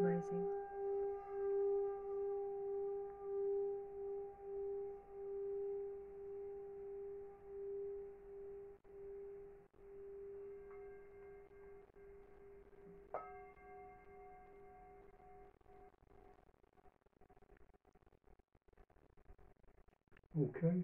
Amazing. Okay.